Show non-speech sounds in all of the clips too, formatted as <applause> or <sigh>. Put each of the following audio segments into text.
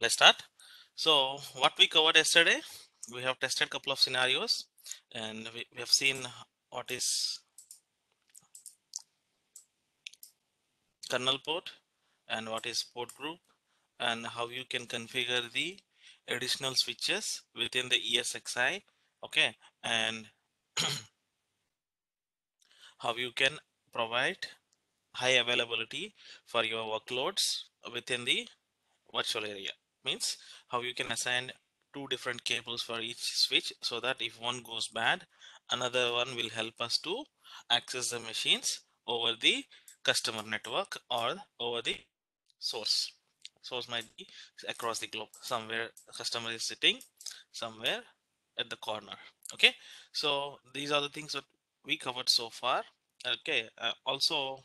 let's start. So what we covered yesterday we have tested a couple of scenarios and we, we have seen what is kernel port and what is port group and how you can configure the additional switches within the ESXi okay? And <clears throat> how you can provide high availability for your workloads within the virtual area means how you can assign two different cables for each switch so that if one goes bad another one will help us to access the machines over the customer network or over the source. Source might be across the globe. Somewhere customer is sitting somewhere at the corner. Okay? So these are the things that we covered so far. Okay uh, also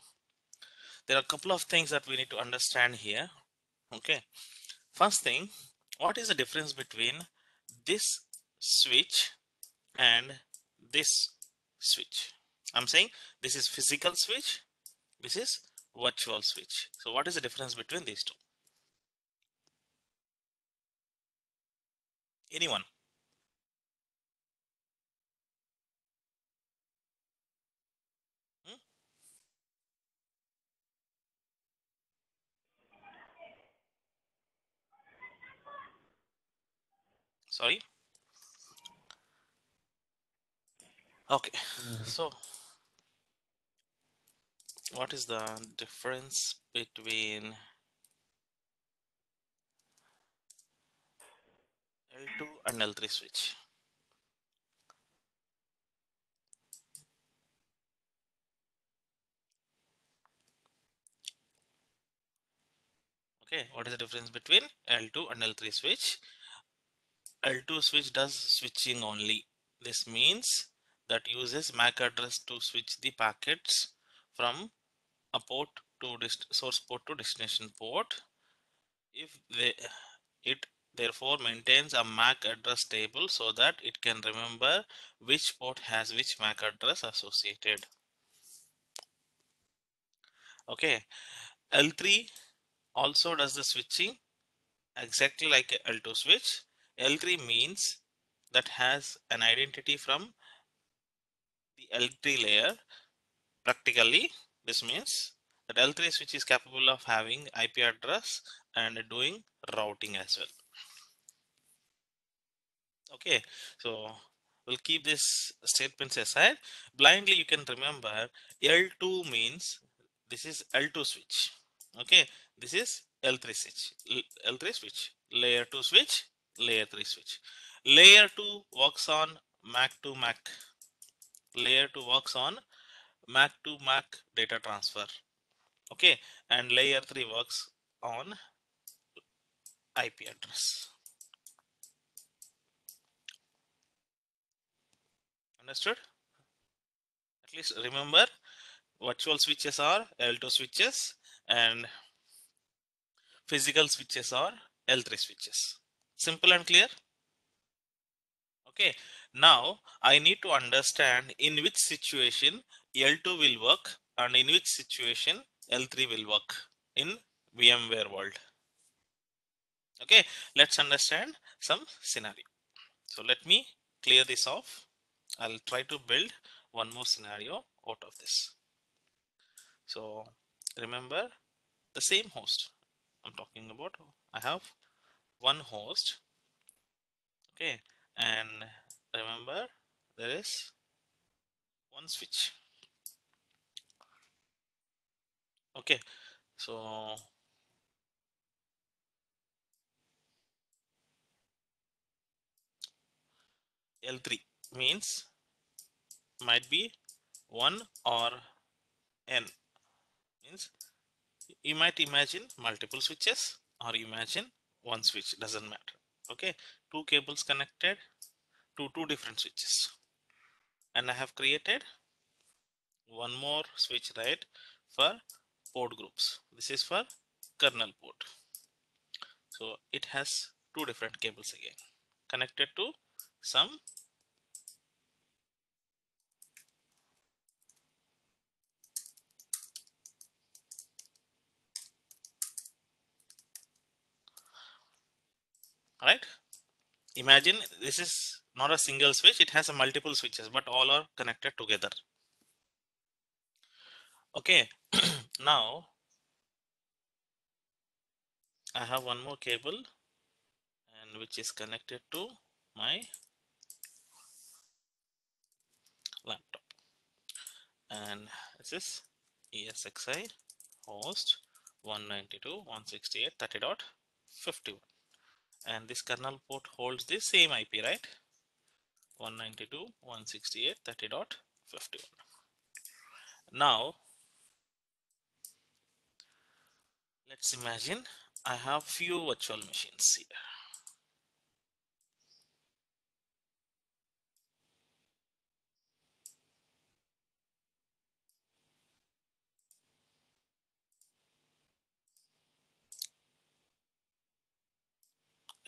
there are a couple of things that we need to understand here okay. First thing what is the difference between this switch and this switch? I'm saying this is physical switch this is virtual switch. So what is the difference between these two? Anyone sorry? Okay mm-hmm. so what is the difference between L2 and L3 switch? Okay what is the difference between L2 and L3 switch L2 switch does switching only. This means that uses MAC address to switch the packets from a port to source port to destination port. If they, it therefore maintains a MAC address table so that it can remember which port has which MAC address associated. Okay, L3 also does the switching exactly like a L2 switch L3 means that has an identity from the L3 layer. Practically, this means that L3 switch is capable of having IP address and doing routing as well. Okay, so we'll keep this statements aside. Blindly, you can remember L2 means this is L2 switch. Okay, this is L3 switch. L3 switch, layer 2 switch, layer 3 switch. Layer 2 works on MAC to MAC. Layer 2 works on MAC to MAC data transfer. Okay, and layer 3 works on IP address. Understood? At least remember virtual switches are L2 switches and physical switches are L3 switches. Simple and clear? Okay, now I need to understand in which situation L2 will work and in which situation L3 will work in VMware world. Okay, let's understand some scenario. So let me clear this off. I'll try to build one more scenario out of this. So remember the same host I'm talking about. I have one host. Okay and remember there is one switch. Okay so L3 means might be 1 or n. Means you might imagine multiple switches or imagine one switch doesn't matter. Okay? Two cables connected to two different switches. And I have created one more switch right for port groups. This is for kernel port. So it has two different cables again connected to some right? Imagine this is not a single switch it has a multiple switches but all are connected together. Okay <clears throat> now I have one more cable and which is connected to my laptop. And this is ESXi host 192.168.30.51 and this kernel port holds the same IP right? 192.168.30.51 now let's imagine I have few virtual machines here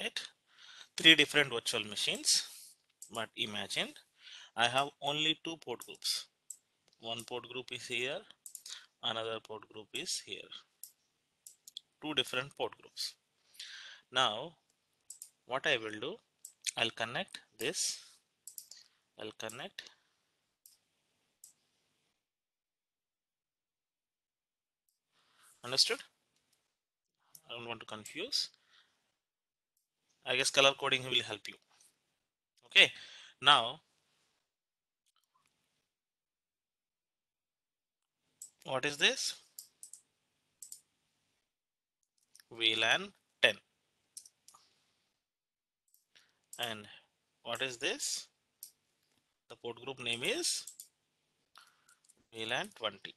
right three different virtual machines but imagine I have only two port groups. One port group is here another port group is here. Two different port groups. Now what I will do I'll connect this. I'll connect understood? I don't want to confuse I guess color coding will help you. Okay, now what is this? VLAN 10. And what is this? The port group name is VLAN 20.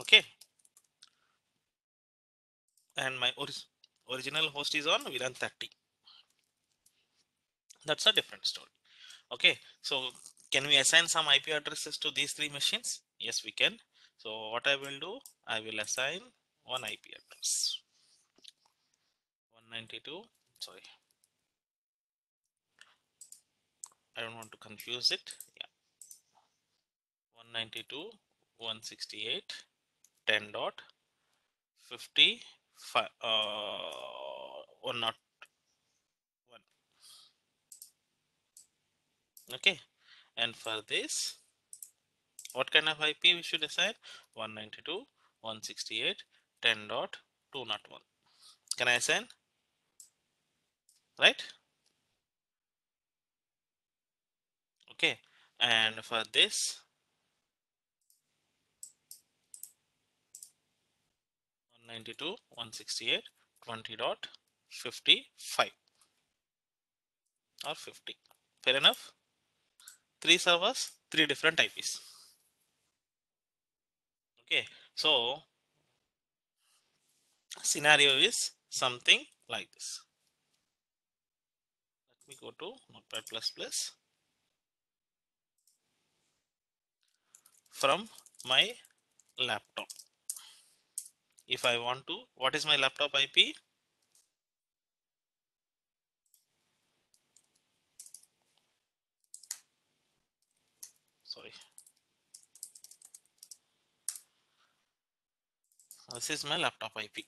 Okay. And my original host is on VLAN 30. That's a different story. Okay, so can we assign some IP addresses to these three machines? Yes, we can. So what I will do, I will assign one IP address. 192, sorry. I don't want to confuse it. Yeah. 192, 168, 10 dot 50 five, uh, one not one. Okay, and for this, what kind of IP we should assign? 192, 168, 10 dot 2 not one. Can I assign? Right? Okay, and for this, 192 168 20 dot 55 or 50 fair enough? Three servers three different IPs okay so scenario is something like this. Let me go to notepad plus plus. From my laptop if I want to what is my laptop IP sorry. This is my laptop IP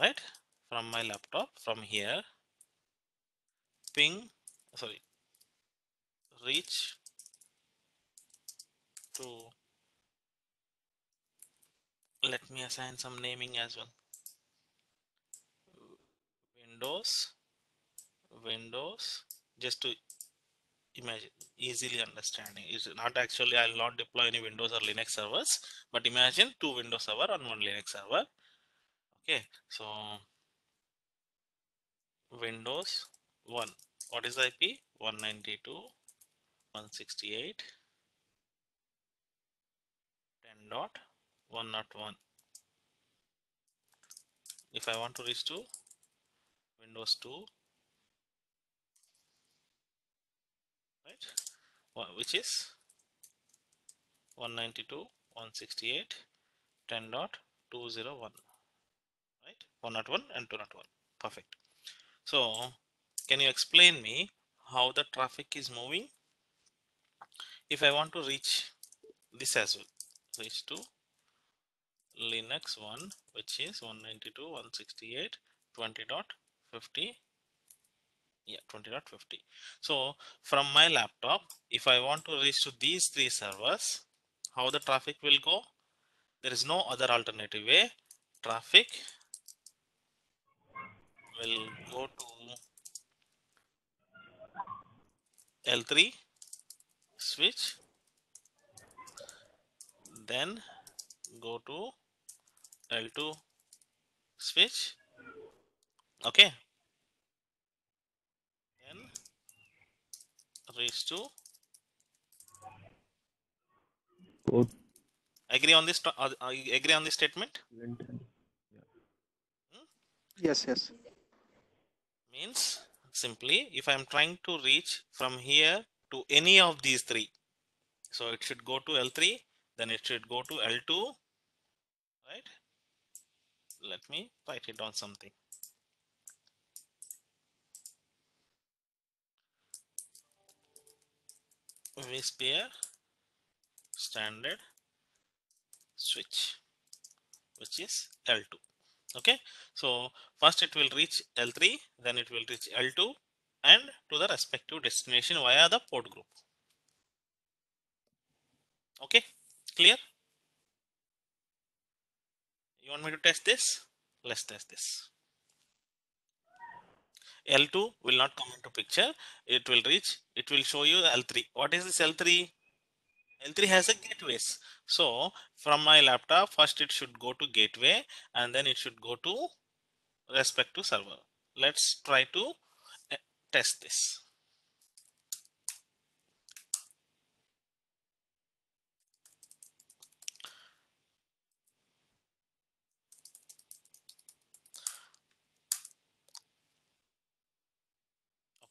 right? From my laptop from here. Ping sorry reach to let me assign some naming as well. Windows windows just to imagine easily understanding. Is not actually i'll not deploy any windows or linux servers but imagine two windows server on one linux server. Okay so windows 1 what is ip 192 168 10 dot 101 if I want to reach to Windows 2 right? Which is 192 168 10 dot 201 right? 101 and 201 perfect. So can you explain me how the traffic is moving? If I want to reach this as well reach to Linux one which is 192.168.20.55 yeah 20.50 so from my laptop if i want to reach to these three servers how the traffic will go? There is no other alternative way. Traffic will go to L3 switch then go to L2 switch. Okay. Then reach to Port agree on this uh, uh, agree on this statement? LN10. Yes, yes. means simply if I'm trying to reach from here to any of these three so it should go to L3 then it should go to L2 right let me write it down something. vSphere standard switch which is L2 okay? So first it will reach L3 then it will reach L2 and to the respective destination via the port group. Okay? Clear you want me to test this? Let's test this. L2 will not come into picture. It will reach. It will show you L3 what is this L3 L3 has a gateways. So from my laptop first it should go to gateway and then it should go to respect to server. Let's try to uh, test this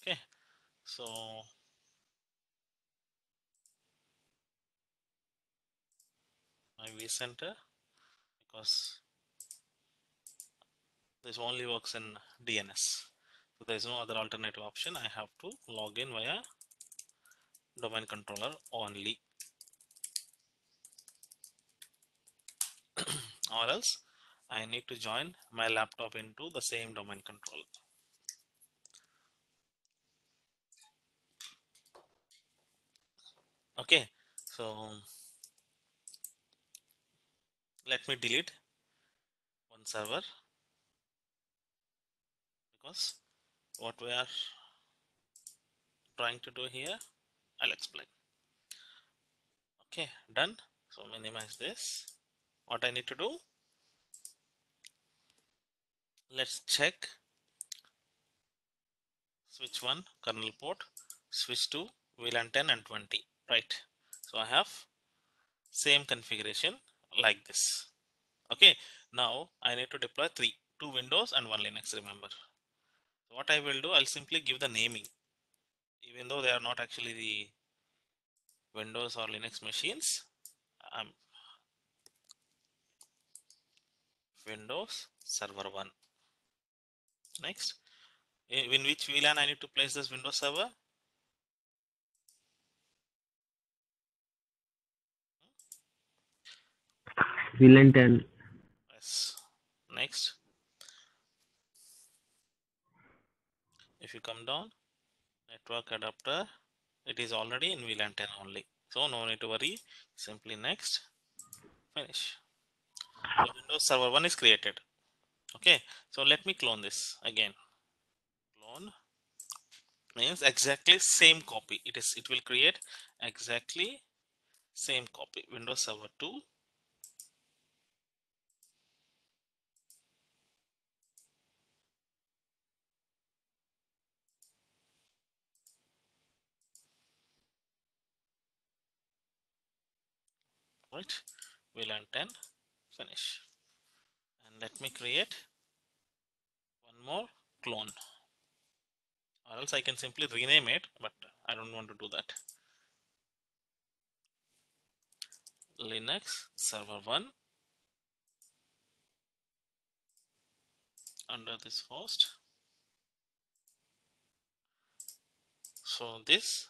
okay so my vCenter because this only works in DNS so there is no other alternative option. I have to log in via domain controller only. <clears throat> Or else I need to join my laptop into the same domain controller okay so let me delete one server because what we are trying to do here I'll explain. Okay done. So minimize this. What I need to do let's check switch 1 kernel port switch 2 VLAN 10 and 20 right. So I have same configuration like this. Okay. Now I need to deploy three two Windows and one Linux remember. So what I will do I'll simply give the naming. Even though they are not actually the Windows or Linux machines um, Windows server 1 next. In which VLAN I need to place this Windows server VLAN 10. Yes. Next. If you come down, network adapter, it is already in VLAN 10 only. So no need to worry. Simply next. Finish. Windows Server 1 is created. Okay. So let me clone this again. Clone means exactly same copy. It is. It will create exactly same copy. Windows Server 2 right VLAN 10 finish. And let me create one more clone. Or else I can simply rename it but I don't want to do that. Linux server 1 under this host. So this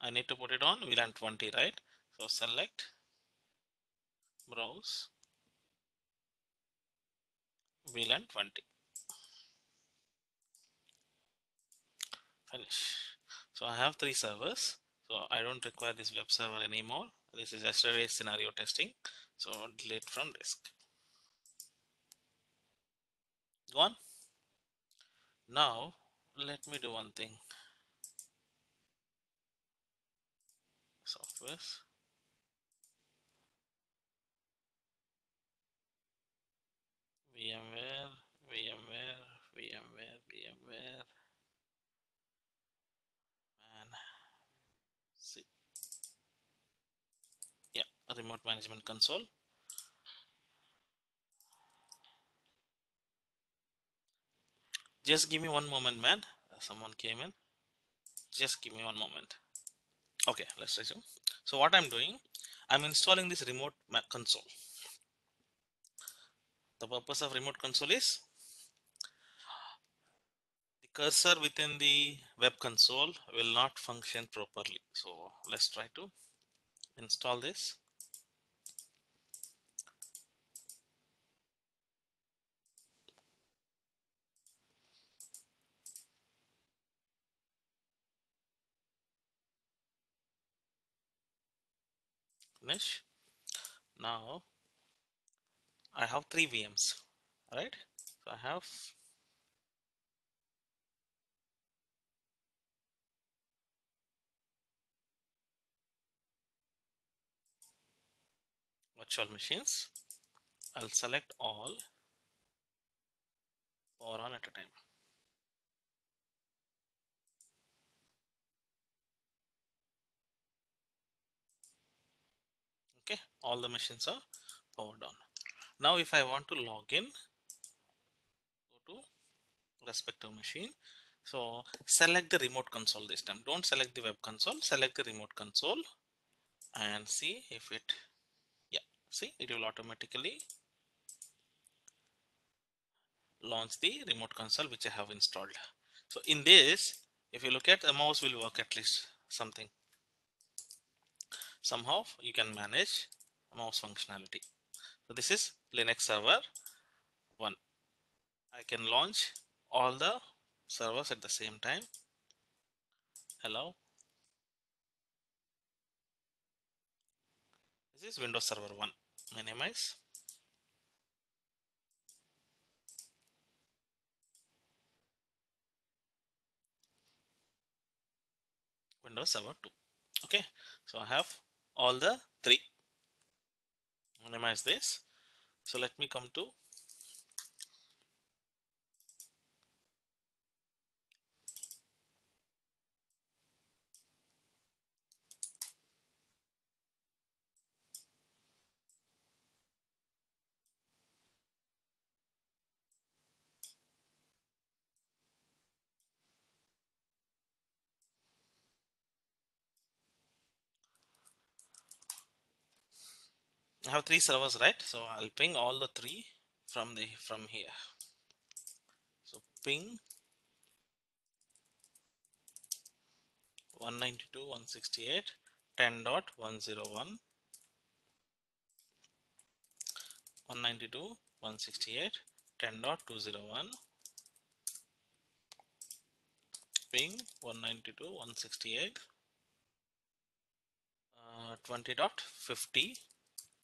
I need to put it on VLAN 20 right? So select browse. VLAN 20 finish. So i have three servers. So i don't require this web server anymore. This is yesterday's scenario testing. So delete from disk. Gone now let me do one thing. Software VMware, VMware, VMware, VMware, man, see, yeah, remote management console. Just give me one moment, man. Someone came in. Just give me one moment. Okay, let's resume. So what I'm doing, I'm installing this remote console. The purpose of remote console is the cursor within the web console will not function properly. So let's try to install this. Now I have three VMs, right? So I have virtual machines. I'll select all or on at a time. Okay, all the machines are powered on. Now if I want to log in, go to respective machine. So select the remote console this time. Don't select the web console, select the remote console and see if it, yeah, see it will automatically launch the remote console which I have installed. So in this, if you look at the mouse will work at least something. Somehow you can manage mouse functionality. So this is Linux server 1. I can launch all the servers at the same time. Hello. This is Windows Server 1. Minimize. Windows Server 2. Okay, so I have all the three. Minimize this. So let me come to I have three servers, right? So I'll ping all the three from the from here. So ping 192.168 10.101 192.168 10.201 ping 192.168 uh, 20.50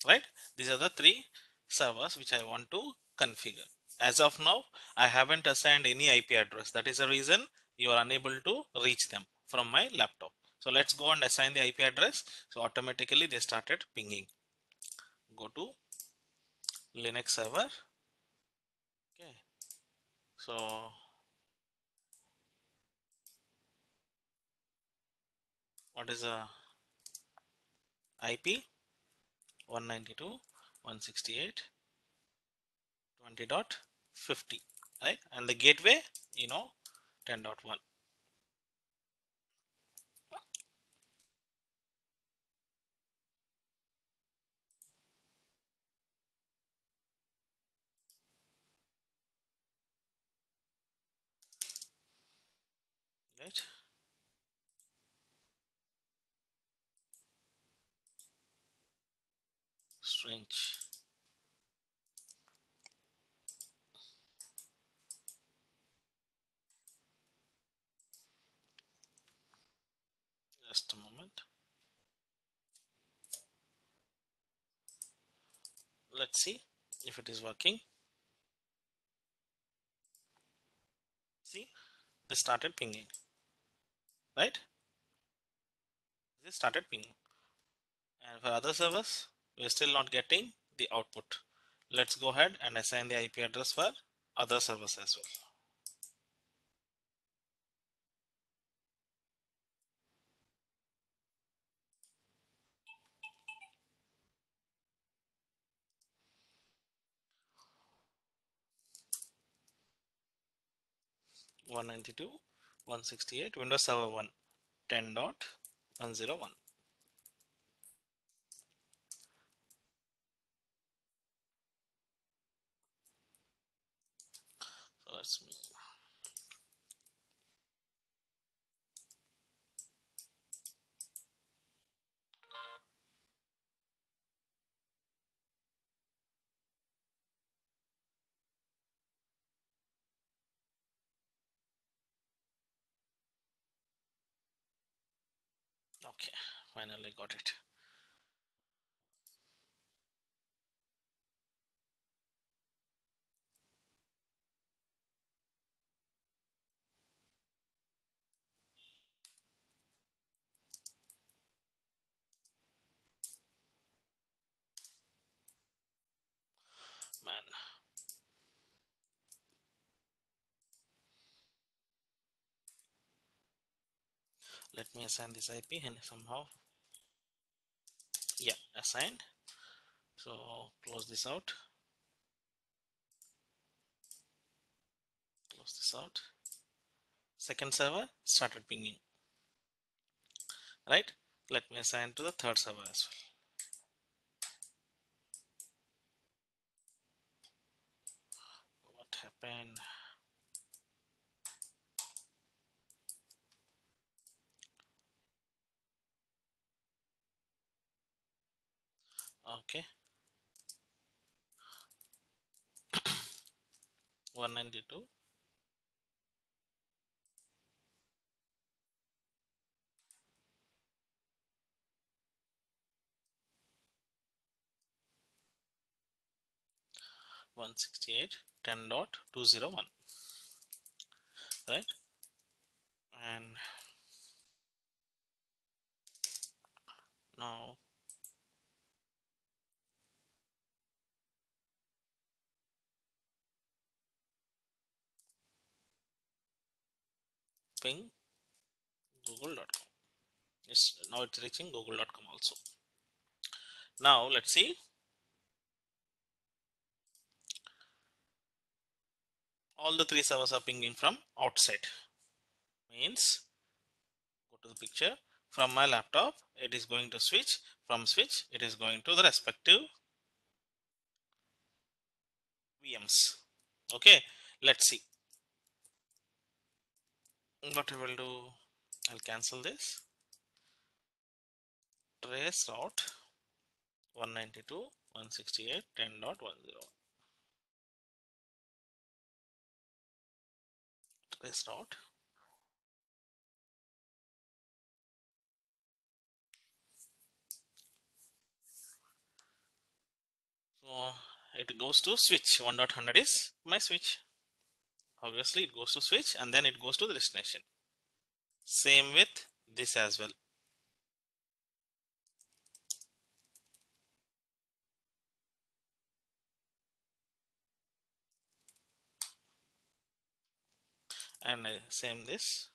right? These are the three servers which I want to configure. As of now I haven't assigned any IP address. That is the reason you are unable to reach them from my laptop. So let's go and assign the IP address. So automatically they started pinging. Go to Linux server. Okay. So what is the IP 192 168 20.50 right? And the gateway you know 10.1 right Just a moment. Let's see if it is working. See, they started pinging, right? They started pinging. And for other servers, we're still not getting the output. Let's go ahead and assign the IP address for other servers as well. One ninety two, one sixty eight, Windows Server one, ten dot one zero one. So let's. Okay, finally got it. Man. Let assign this IP and somehow. Yeah, assigned. So close this out. Close this out. Second server started pinging. Right? Let me assign to the third server as well. What happened? Okay. <clears throat> 192 168 10 dot 201 right? And now ping google.com yes now it's reaching google.com also. Now let's see. All the three servers are pinging from outside. Means go to the picture. From my laptop it is going to switch. From switch it is going to the respective VMs. Okay let's see what I will do I'll cancel this. Trace route 192 168 10.10 trace route so it goes to switch. 1.100 is my switch obviously it goes to switch and then it goes to the destination. Same with this as well. And uh, same this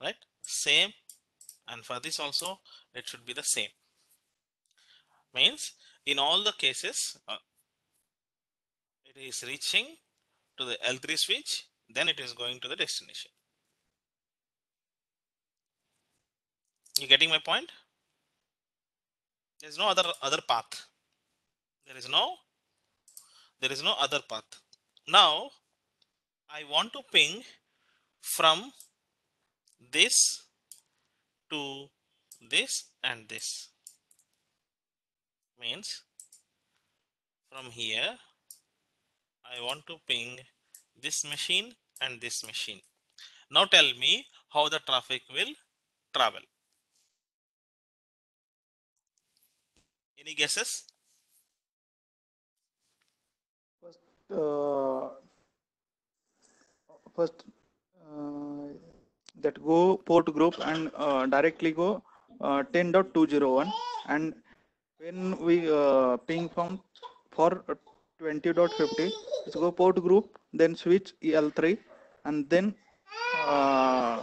right? Same and for this also it should be the same. Means in all the cases uh, it is reaching to the L3 switch then it is going to the destination. You getting my point? There is no other other path. There is no there is no other path. Now I want to ping from this to this and this means from here I want to ping this machine and this machine. Now tell me how the traffic will travel. Any guesses? uh, first uh, that go port group and uh, directly go uh, 10.201 and when we uh, ping from for 20.50 it's go port group then switch L3 and then uh,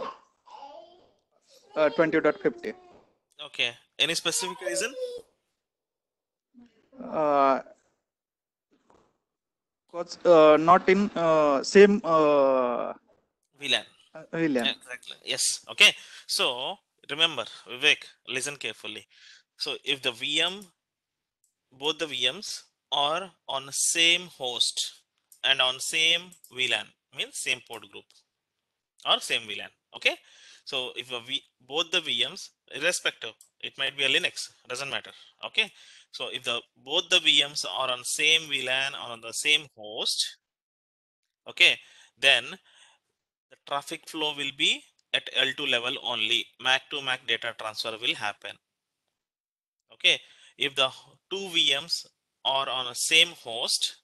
uh, 20.50 Okay. Any specific reason? uh, cause uh, not in uh, same uh, VLAN. Exactly. Yes. Okay. So remember, Vivek, listen carefully. So if the VM, both the VMs are on same host and on same VLAN, means same port group or same VLAN. Okay. So if a v, both the VMs, irrespective, it might be a Linux, doesn't matter. Okay. So if the both the VMs are on same VLAN or on the same host, okay, then the traffic flow will be at L2 level only. MAC to MAC data transfer will happen. Okay. If the two VMs are on a same host,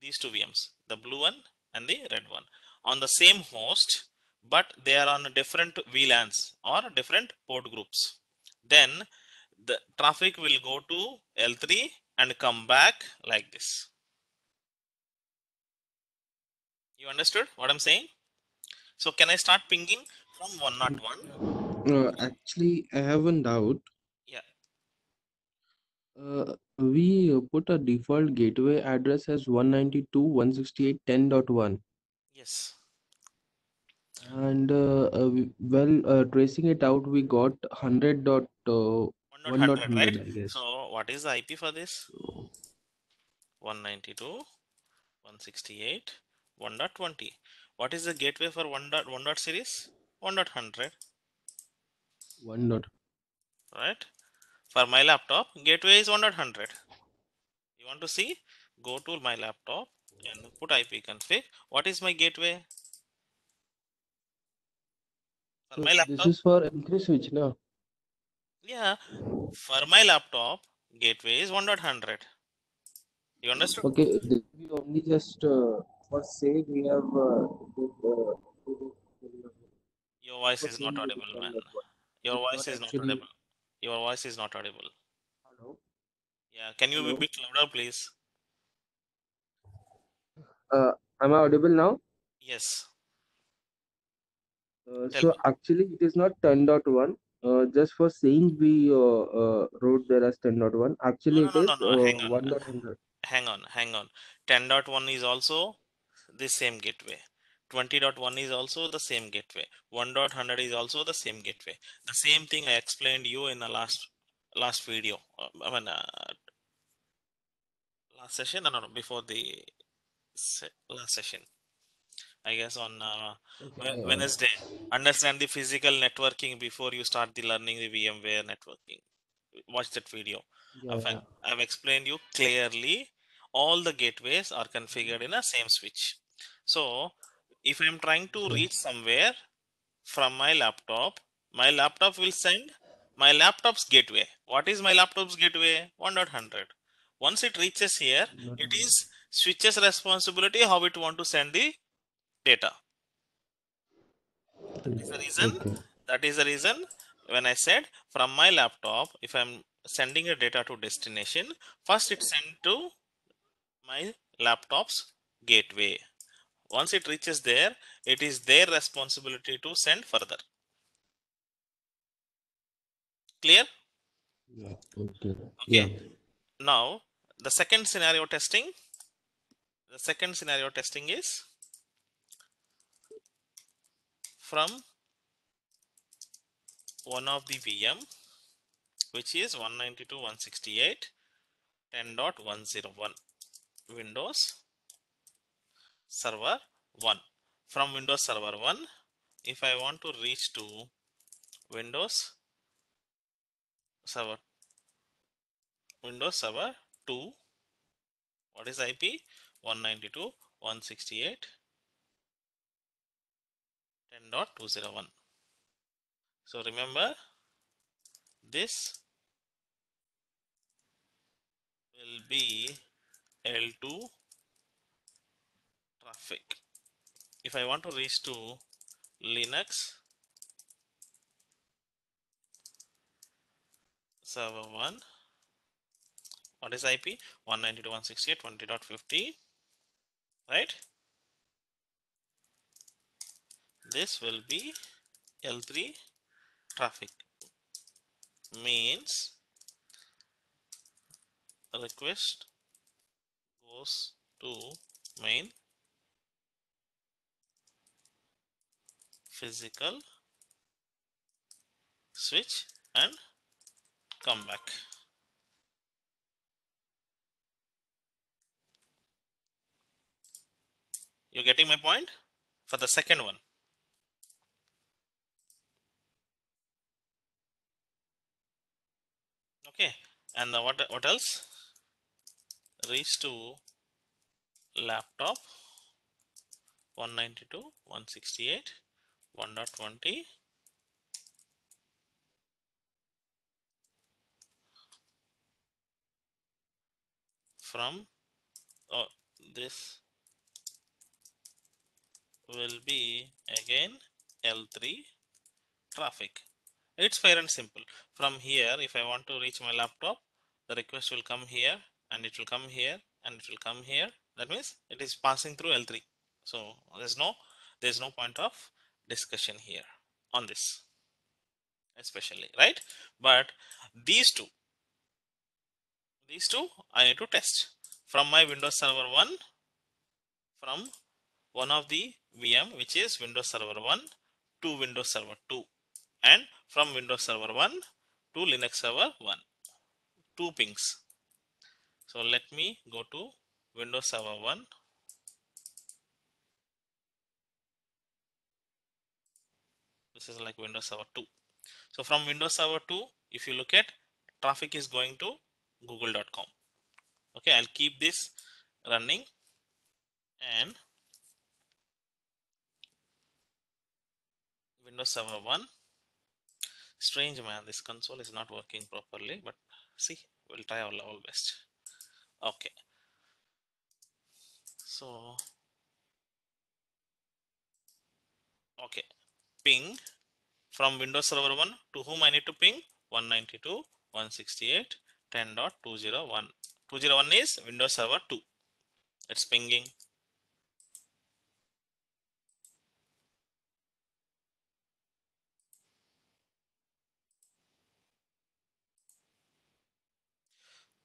these two VMs, the blue one and the red one, on the same host, but they are on different VLANs or different port groups, then the traffic will go to L3 and come back like this. You understood what I'm saying? So can I start pinging from 101? Uh, actually, I have one doubt. Yeah. Uh, we uh, put a default gateway address as 192.168.10.1 Yes. and uh, uh, we- well uh, tracing it out we got 100 dot uh, 100, 1.100 right? So what is the IP for this? 192, 168, 1.20. What is the gateway for 1 dot 1 dot series? 1.100, 1 dot right? For my laptop, gateway is one dot hundred. You want to see? Go to my laptop and put IP config. What is my gateway? For my this is for L3 switch now yeah. For my laptop, gateway is one dot hundred. You understood? okay we only just uh, for sake we have uh, uh, it, Your voice is not saying we did audible, man. Your voice is not audible. Your voice is not audible. Hello? Yeah, can you be a bit louder, please? Uh, am I audible now? Yes. Uh, so me. actually it is not 10.1 uh, just for saying we uh, uh, wrote there as 10.1 actually No, it no, is no, no, hang on. 1.100 Hang on, hang on. 10.1 is also the same gateway. 20.1 is also the same gateway. 1.100 is also the same gateway. The same thing I explained you in the last last video. Uh, I mean, uh, last session. No, no. Before the se- last session. I guess on uh. Wednesday. Understand the physical networking before you start the learning the VMware networking. Watch that video. yeah, I've, yeah. I've explained you clearly all the gateways are configured in a same switch. So if I'm trying to hmm. reach somewhere from my laptop, my laptop will send my laptop's gateway. What is my laptop's gateway? 1.100. Once it reaches here, hmm. it is it is switch's responsibility how it want to send the data. That is the reason okay that is the reason when I said from my laptop, if I'm sending a data to destination, first it's sent to my laptop's gateway. Once it reaches there, it is their responsibility to send further. Clear? yeah okay Okay. yeah Now, the second scenario testing, the second scenario testing is from one of the VM, which is 192.168 10.101 Windows Server 1. From Windows Server 1, if I want to reach to Windows Server Windows Server 2. What is IP? 192.168.10.201. So remember this will be L2 traffic. If I want to reach to Linux server 1 what is IP 192.168.20.50 right? This will be L3 traffic. Means request goes to main physical switch and come back. You're getting my point? For the second one. Okay. And what what else? Reach to laptop. 192 168 1.20 from oh, this will be again L3 traffic. It's fair and simple. From here, if I want to reach my laptop, the request will come here and it will come here and it will come here. That means it is passing through L3. So there's no there's no point of discussion here on this especially right? But these two these two I need to test from my Windows Server 1 from one of the VM which is Windows Server 1 to Windows Server 2 and from Windows Server 1 to Linux Server 1 two pings. So let me go to Windows Server 1 this is like Windows Server 2 so from Windows Server 2 if you look at traffic is going to google.com okay I'll keep this running and Windows Server 1 strange man this console is not working properly but see we'll try our level best. Okay. So okay. Ping from Windows Server 1 to whom I need to ping? 192.168.10.201 201 is Windows Server 2 it's pinging.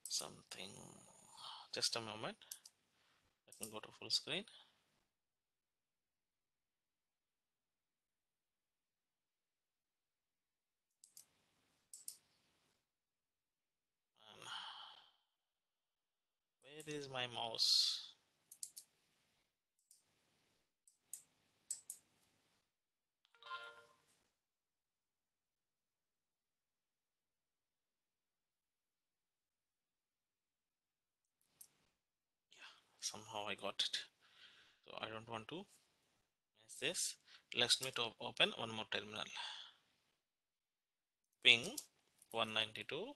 Something just a moment. Let me go to full screen and where is my mouse Yeah, somehow I got it. So I don't want to miss this. Let me to open one more terminal. Ping 192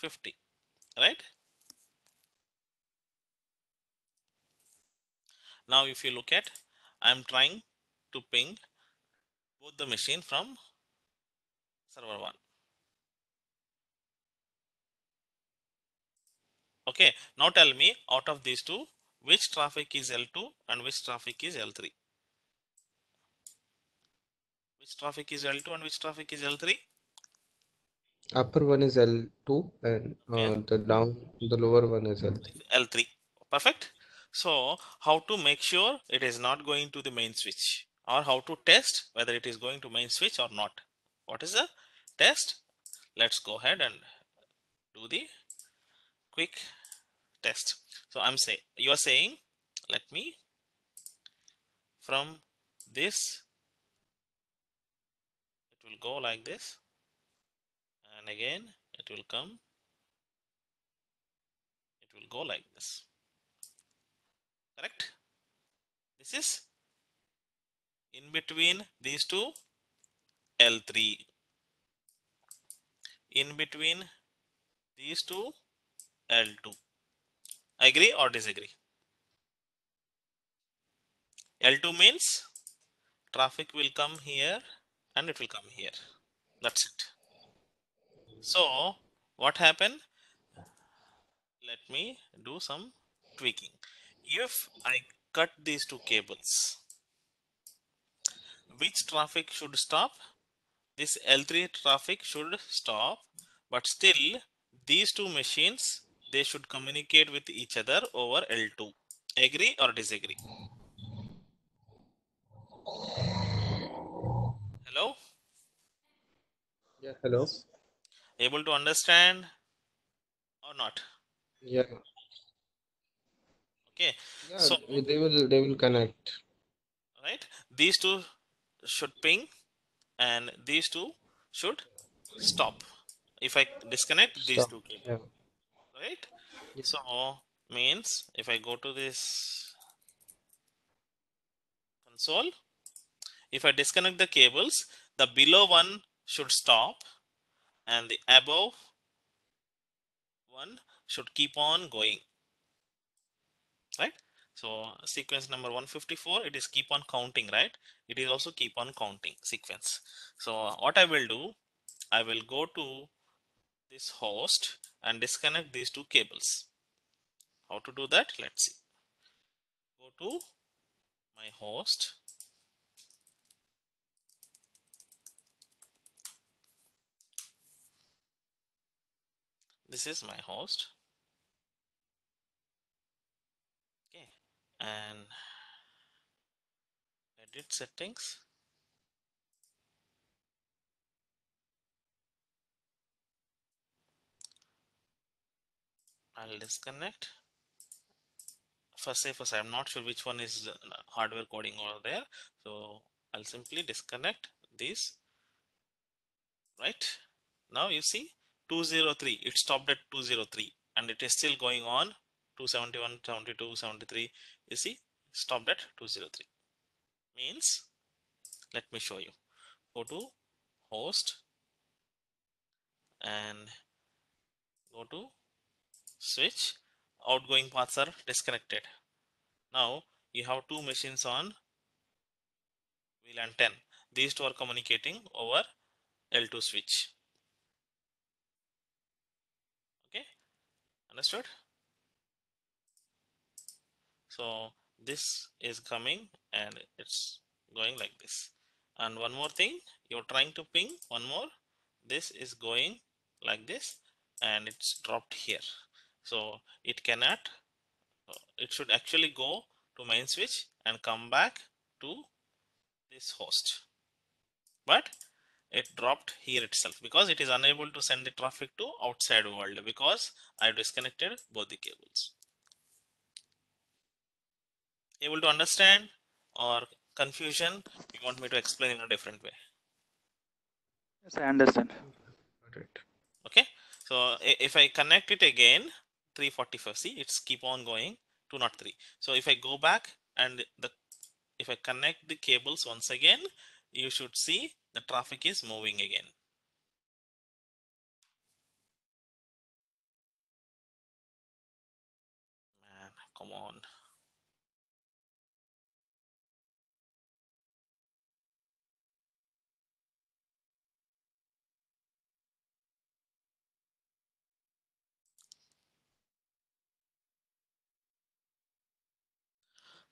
168 20.50 right? Now if you look at i'm trying to ping both the machine from server 1 okay now tell me out of these two which traffic is l2 and which traffic is l3 which traffic is l2 and which traffic is l3 Upper one is L2 and uh, Yeah. the down the lower one is L3. L3. Perfect. So how to make sure it is not going to the main switch or how to test whether it is going to main switch or not. What is the test? Let's go ahead and do the quick test. So I'm saying you are saying let me from this it will go like this and again it will come. It will go like this. Correct? This is in between these two L3 in between these two L2 agree or disagree? L2 means traffic will come here and it will come here. That's it so what happened? Let me do some tweaking. If i cut these two cables which traffic should stop? This l3 traffic should stop but still these two machines they should communicate with each other over l2 agree or disagree? Hello? Yeah, hello. Able to understand or not Yeah, okay yeah. So- they will they will connect. right these two should ping and these two should stop if i disconnect these two cables Yeah. right Yeah. so means if i go to this console if i disconnect the cables the below one should stop and the above one should keep on going. Right? So sequence number 154 it is keep on counting right? It is also keep on counting sequence. So what i will do i will go to this host and disconnect these two cables. How to do that? Let's see. Go to my host this is my host. Okay and edit settings. I'll disconnect. First say first I'm not sure which one is hardware coding over there. So I'll simply disconnect this. Right? Now you see 203 it stopped at 203 and it is still going on. 271 72 73 you see stopped at 203 means let me show you. Go to host and go to switch. Outgoing paths are disconnected. Now you have two machines on VLAN 10 these two are communicating over L2 switch okay understood? So this is coming and it's going like this. And one more thing you're trying to ping one more. This is going like this and it's dropped here. So it cannot it should actually go to main switch and come back to this host. But it dropped here itself because it is unable to send the traffic to outside world because I disconnected both the cables. Able to understand or confusion? You want me to explain in a different way? Yes, I understand. Got it. Okay. So if I connect it again, 345, see it's keep on going, 203. So if I go back and the if I connect the cables once again, you should see the traffic is moving again. Man, come on.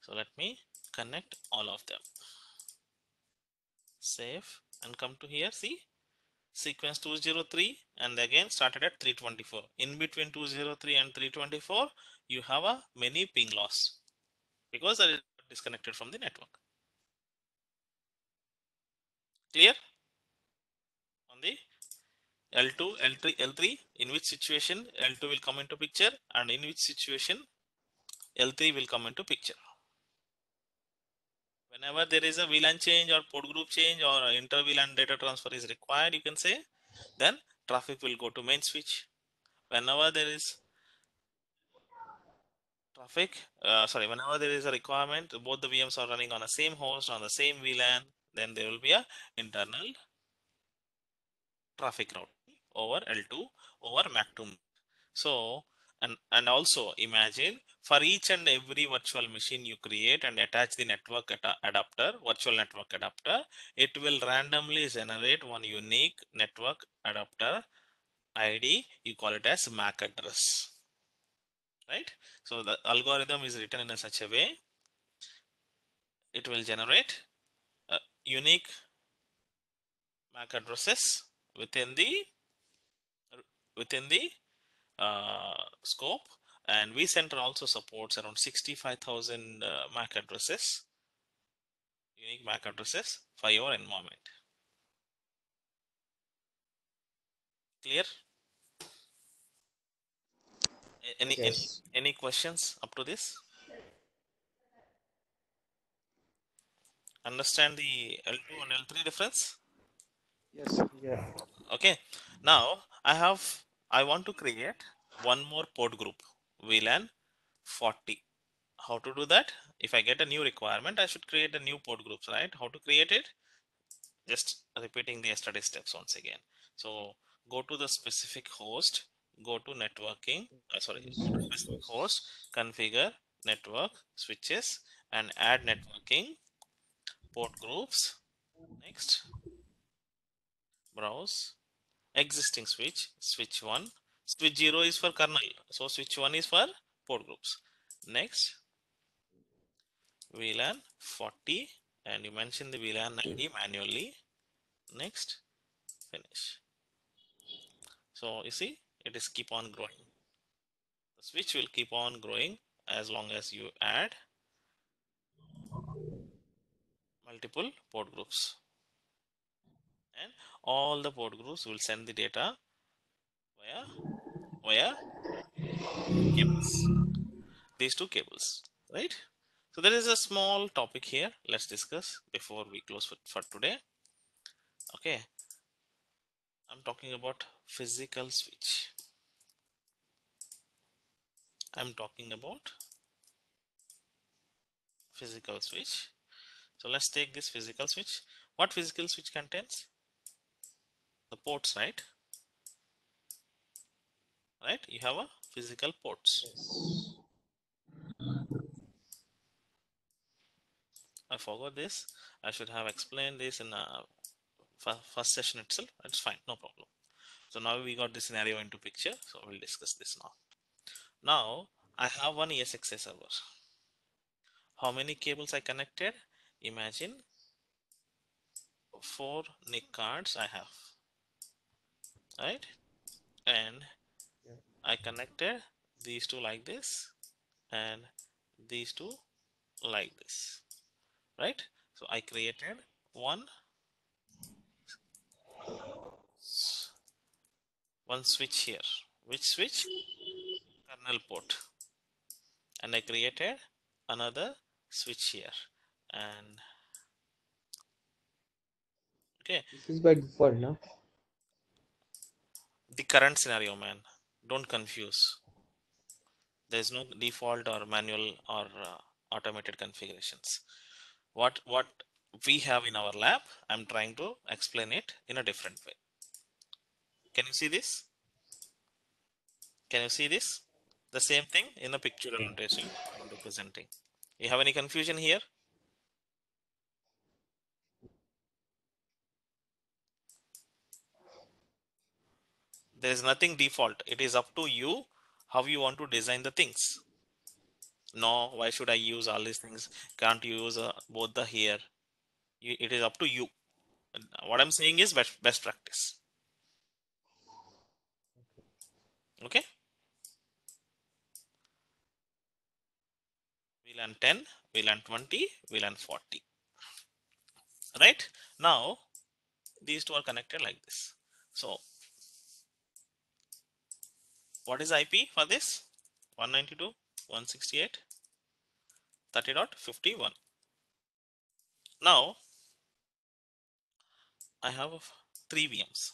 So let me connect all of them. Save and come to here. See sequence 203 and again started at 324. In between 203 and 324, you have a many ping loss because is disconnected from the network. Clear? On the L2, L3, L3, in which situation L2 will come into picture and in which situation L3 will come into picture. Whenever there is a VLAN change or port group change or inter VLAN data transfer is required, you can say, then traffic will go to main switch. Whenever there is traffic, uh, sorry, whenever there is a requirement, both the VMs are running on the same host on the same VLAN, then there will be a internal traffic route over L2 over MAC2. So, and, and also imagine for each and every virtual machine you create and attach the network ad- adapter, virtual network adapter, it will randomly generate one unique network adapter ID. You call it as MAC address, right? So the algorithm is written in such a way, it will generate a unique MAC addresses within the within the uh, scope and vCenter also supports around 65,000 uh, MAC addresses, unique MAC addresses for your environment. Clear? Any, any, any questions up to this? Understand the L2 and L3 difference? Yes. Yeah. Okay. Now I have, I want to create one more port group, VLAN 40. How to do that? If I get a new requirement, I should create a new port groups, right? How to create it? Just repeating the yesterday steps once again. So go to the specific host, go to networking, uh, sorry, host, configure network switches and add networking port groups. Next, browse existing switch, switch 1. Switch 0 is for kernel. So switch 1 is for port groups. Next, VLAN 40 and you mention the VLAN ID manually. Next, finish. So you see, it is keep on growing. The switch will keep on growing as long as you add multiple port groups. And all the port groups will send the data via Oh, via cables. These two cables, right? So there is a small topic here. Let's discuss before we close for, for today. Okay. I'm talking about physical switch. I'm talking about physical switch. So let's take this physical switch. What physical switch contains? The ports, right? Right? You have a physical ports. Yes. I forgot this. I should have explained this in uh, a first session itself. It's fine, no problem. So now we got the scenario into picture. So we'll discuss this now. Now I have one ESXi server. How many cables I connected? Imagine four NIC cards I have. Right? And. I connected these two like this and these two like this. Right? So I created one one switch here. Which switch? Kernel port. And I created another switch here. And okay, This is by default, no? the current scenario, man. Don't confuse. There is no default or manual or uh, automated configurations. What what we have in our lab, I'm trying to explain it in a different way. Can you see this? Can you see this? The same thing in a pictorial notation I'm representing. You have any confusion here? There is nothing default. It is up to you how you want to design the things. No, why should I use all these things? Can't you use uh, both the here? It is up to you. What I'm saying is best, best practice. Okay. VLAN 10, VLAN 20, VLAN 40. Right now, these two are connected like this. So, what is IP for this? 192.168.30.51. Now I have three VMs.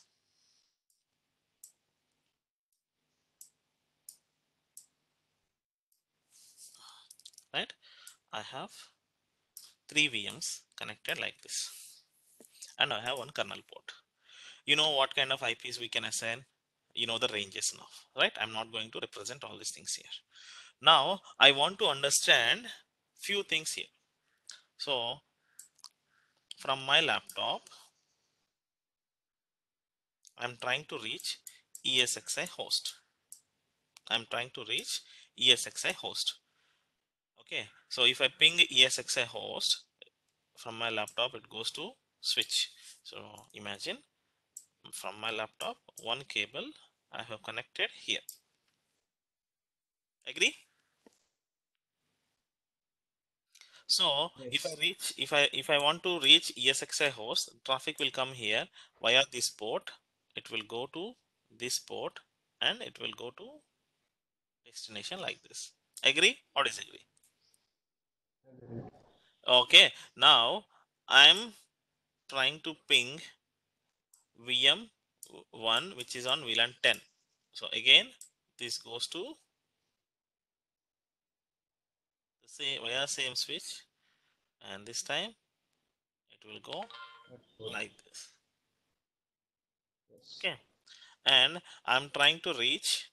Right? I have three VMs connected like this. And I have one kernel port. You know what kind of IPs we can assign you know the ranges now, right? I'm not going to represent all these things here. Now I want to understand few things here. So from my laptop, I'm trying to reach ESXi host. I'm trying to reach ESXi host. Okay, so if I ping ESXi host from my laptop, it goes to switch. So imagine from my laptop, one cable I have connected here. Agree? So if I reach, if I if I want to reach ESXi host, traffic will come here via this port. It will go to this port and it will go to destination like this. Agree or disagree? Okay, now I'm trying to ping VM one which is on VLAN 10. So again, this goes to the same via same switch, and this time it will go like this. Okay, and I'm trying to reach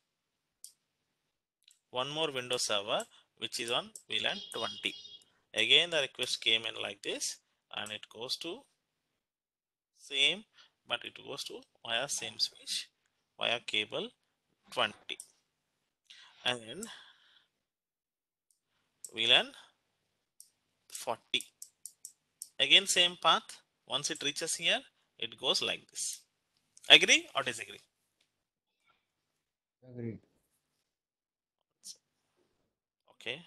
one more Windows server which is on VLAN 20. Again, the request came in like this, and it goes to same, but it goes to via same switch via cable 20 and then VLAN 40. Again, same path. Once it reaches here, it goes like this. Agree or disagree? Agreed. Okay.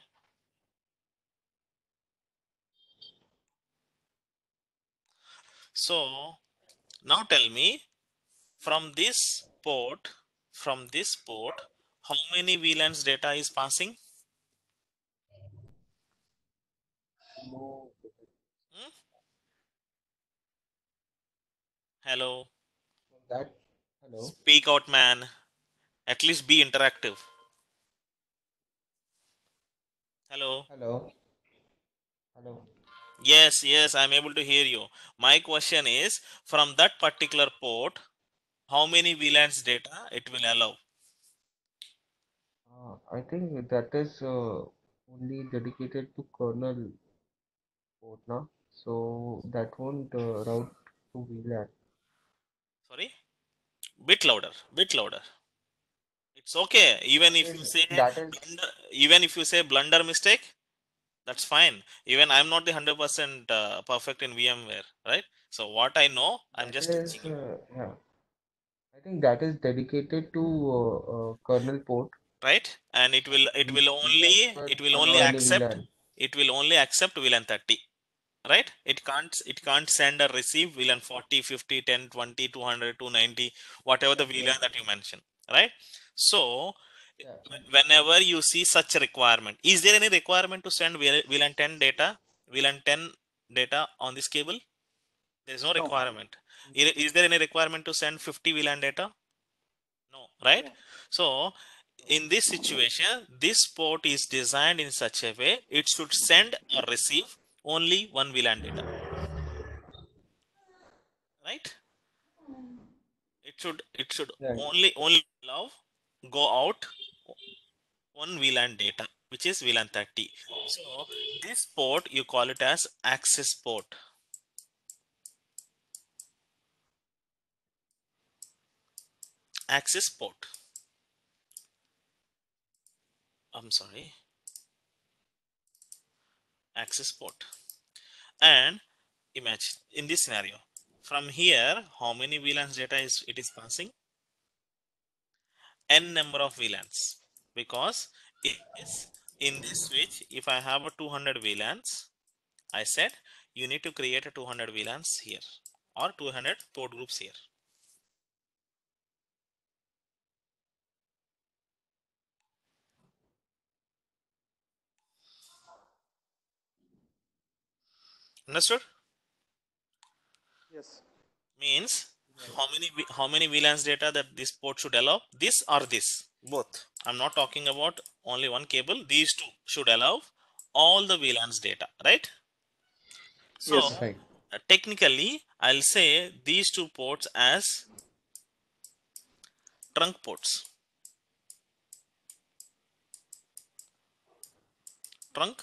So now tell me from this port, from this port, how many VLANs data is passing? No. Hello, That. Hello. speak out, man. At least be interactive. Hello. Hello. Hello. Yes, yes, I'm able to hear you. My question is from that particular port, how many VLANs data it will allow? Uh, I think that is uh, only dedicated to kernel port now. So that won't uh, route to VLAN. Sorry, bit louder, bit louder. It's okay. Even if you say blunder, even if you say blunder mistake, that's fine. Even I'm not the hundred percent uh, perfect in VMware, right? So what I know, I'm that just is uh, yeah. I think that is dedicated to uh, uh, kernel port. right? And it will it will only it will only accept it will only accept VLAN 30 right it can't it can't send or receive VLAN 40 50 10 20 200 290 whatever the VLAN that you mentioned right so Yeah. whenever you see such a requirement is there any requirement to send VL- VLAN 10 data VLAN 10 data on this cable there is no No. requirement is is there any requirement to send 50 VLAN data no right No. so in this situation this port is designed in such a way it should send or receive only one VLAN data right it should it should Right. only only allow go out one VLAN data which is VLAN 30 so this port you call it as access port. Access port. I'm sorry. Access port. And imagine in this scenario from here how many VLANs data is it is passing n number of VLANs because in this switch if I have a 200 VLANs I said you need to create a 200 VLANs here or 200 port groups here. Understood? Yes. means how many how many VLANs data that this port should allow this or this both I'm not talking about only one cable these two should allow all the VLANs data, right? So Yes. Right. uh, technically, I'll say these two ports as trunk ports. Trunk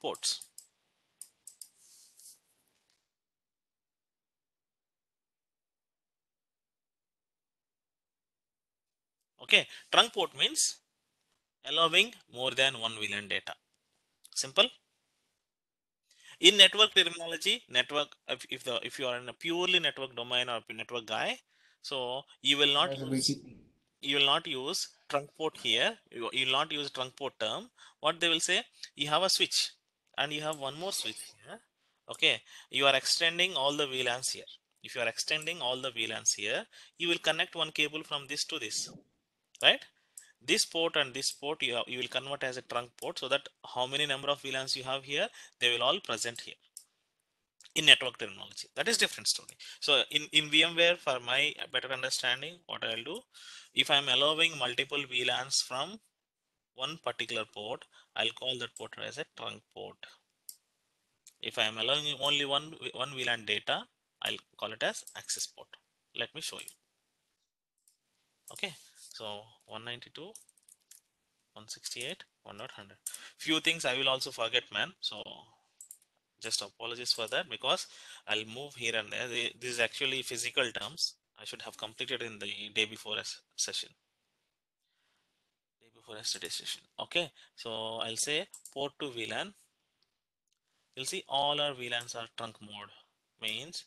ports. Okay, trunk port means allowing more than one VLAN data. Simple. In network terminology, network if, if the if you are in a purely network domain or network guy, so you will not use you will not use trunk port here. You, you will not use trunk port term. What they will say, you have a switch and you have one more switch here. Okay, you are extending all the VLANs here. If you are extending all the VLANs here, you will connect one cable from this to this, right? This port and this port you, have, you will convert as a trunk port so that how many number of VLANs you have here, they will all present here in network terminology. That is different story. So in, in VMware, for my better understanding, what I'll do, if I'm allowing multiple VLANs from one particular port, I'll call that port as a trunk port. If I'm allowing only one one VLAN data, I'll call it as access port. Let me show you. Okay, so 192, 168, 100. Few things I will also forget, man. So just apologies for that because I'll move here and there. This is actually physical terms. I should have completed in the day before session. Day before yesterday session. Okay, so I'll say port to VLAN. You'll see all our VLANs are trunk mode. Means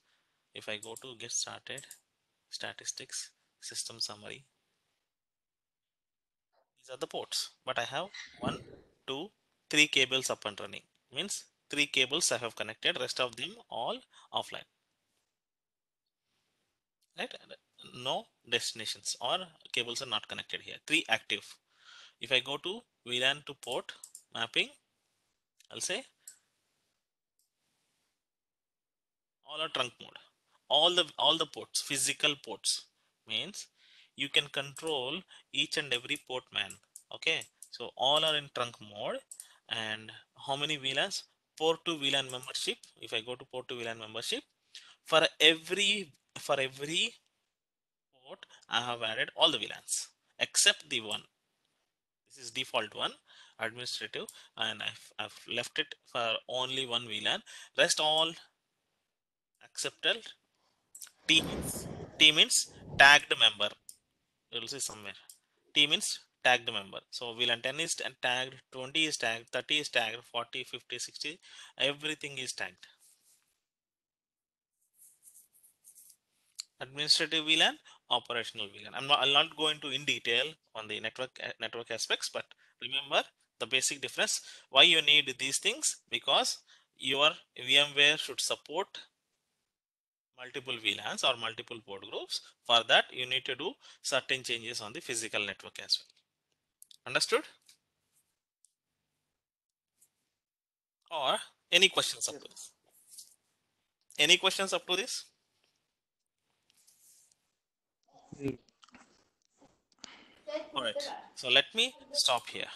if I go to get started, statistics, system summary. These are the ports, but I have one, two, three cables up and running. Means three cables I have connected, rest of them all offline. Right? No destinations or cables are not connected here. Three active. If I go to VLAN to port mapping, I'll say all are trunk mode. All the all the ports, physical ports means you can control each and every port man. Okay, so all are in trunk mode. And how many VLANs? Port to VLAN membership. If I go to port to VLAN membership, for every for every port, I have added all the VLANs except the one. This is default one, administrative, and I've, I've left it for only one VLAN. Rest all accepted. T means T means tagged member. You'll see somewhere. T means tagged member. So VLAN 10 is ta- tagged, 20 is tagged, 30 is tagged, 40, 50, 60, everything is tagged. Administrative VLAN, operational VLAN. I'm not, I'll not go into in detail on the network uh, network aspects, but remember the basic difference. Why you need these things? Because your VMware should support multiple VLANs or multiple port groups. For that, you need to do certain changes on the physical network as well. Understood? Or any questions up to this? Any questions up to this? All right. So let me stop here.